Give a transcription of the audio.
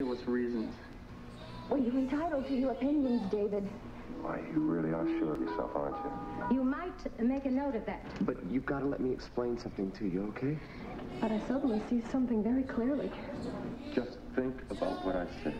What's reasons? Well, you're entitled to your opinions, David. Why, you really are sure of yourself, aren't you? You might make a note of that. But you've got to let me explain something to you, okay? But I suddenly see something very clearly. Just think about what I said.